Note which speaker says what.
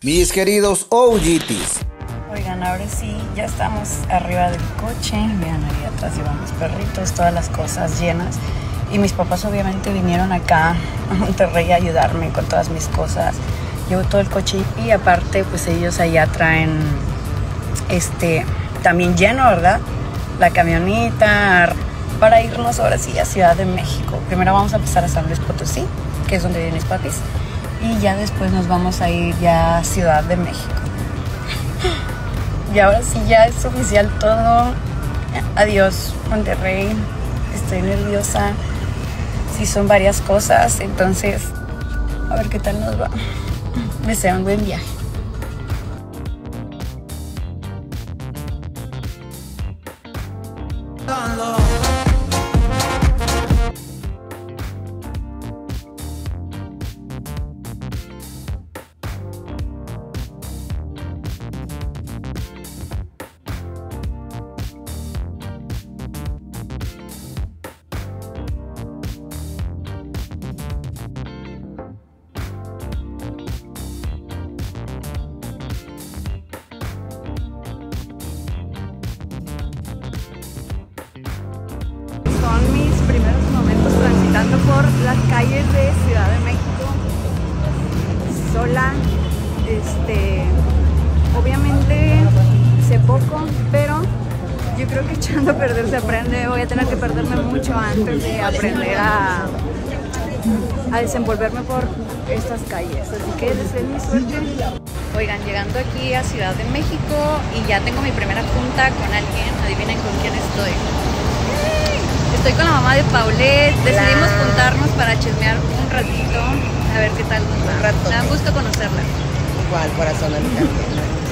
Speaker 1: Mis queridos OGTs.
Speaker 2: Oigan, ahora sí, ya estamos arriba del coche. Vean, ahí atrás llevan los perritos, todas las cosas llenas. Y mis papás obviamente vinieron acá a Monterrey a ayudarme con todas mis cosas. Llevo todo el coche y aparte pues ellos allá traen este también lleno, ¿verdad? La camioneta para irnos ahora sí a Ciudad de México. Primero vamos a empezar a San Luis Potosí, que es donde viven mis papis, y ya después nos vamos a ir ya a Ciudad de México. Y ahora sí ya es oficial todo. Adiós, Monterrey. Estoy nerviosa. Sí son varias cosas, entonces a ver qué tal nos va. Deseo un buen viaje. Las calles de Ciudad de México, sola. Este, obviamente sé poco, pero yo creo que echando a perder se aprende. Voy a tener que perderme mucho antes de aprender a, a desenvolverme por estas calles. Así que deseen mi suerte. Oigan, llegando aquí a Ciudad de México y ya tengo mi primera junta con alguien. Adivinen con quién estoy. Estoy con la mamá de Paulette.
Speaker 3: Un rato.
Speaker 2: Me da gusto conocerla.
Speaker 3: Igual, corazón, a mí también.